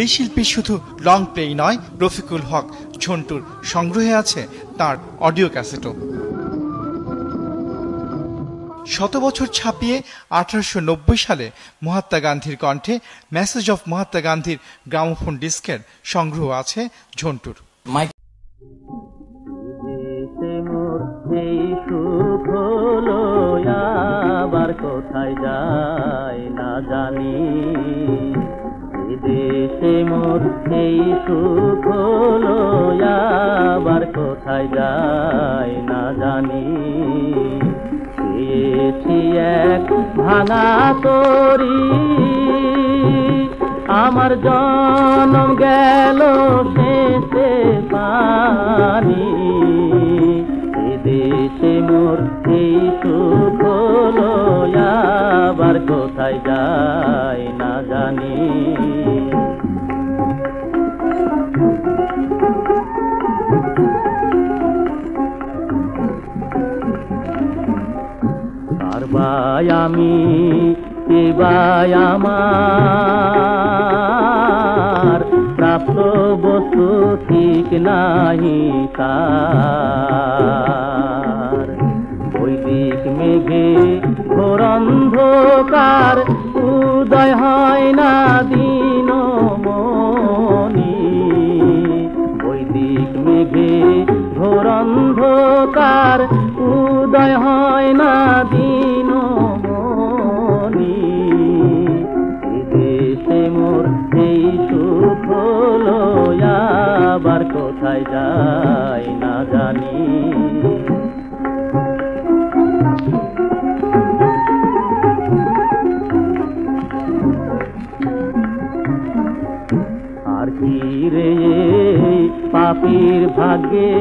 এই শিল্পী শুধু লং প্লেই নয় রফিকুল হক ঝন্টুর সংগ্রহে আছে তার অডিও ক্যাসেটও। শত বছর ছাপিয়ে আঠারোশো নব্বই সালে মহাত্মা গান্ধীর কণ্ঠে মেসেজ অফ মহাত্মা গান্ধীর গ্রামোফোন ডিস্কের সংগ্রহ আছে ঝন্টুর। আবার কোথায় যায় না জানি। বিদেশে এই সুখ আবার কোথায় যায় না জানি। পেয়েছি এক ভাঙা তরি, আমার জনম গেল শেষে পানি। দেশে মোর সুখ আবার কোথায় যায় কারবাই আমি এবাই আমার। প্রাপ্ত বস্তু ঠিক নাহি তার। বৈদিক মেঘে ঘোর অন্ধকার, উদয় হয় না দিন মনি। বৈদিক মেঘে ঘোর উদয় হয় না হলো আবার কোথায় যায় না জানি। আর কি রে পাপির ভাগ্যে?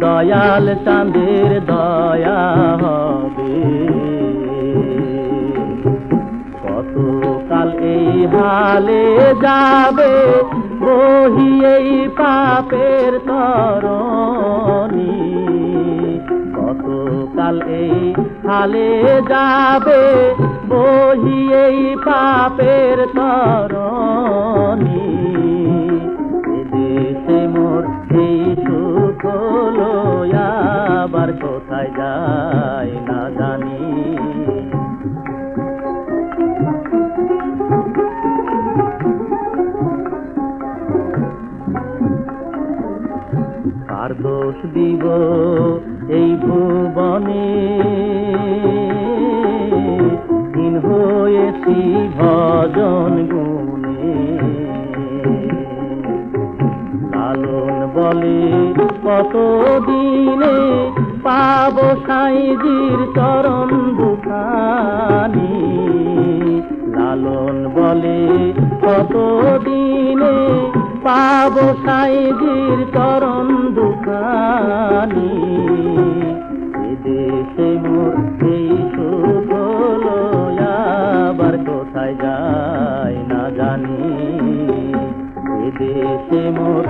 দয়াল চাঁদের দয়া হবে। হালে যাবে বহি এই পাপের তরণী। কতকাল এই হালে যাবে বহি এই পাপের তরণী। কার দোষ দিব এই ভুবনে। দিন হয়েছি ভজন গুণে। লালন বলে কত দিনে পাব সাইজির চরণ দুখানি। লালন বলে কত দিনে পাব সাইগির চরণ দোকানি দেশে মোর হলো আবার কোথায় যায় না জানি। দেশে মোর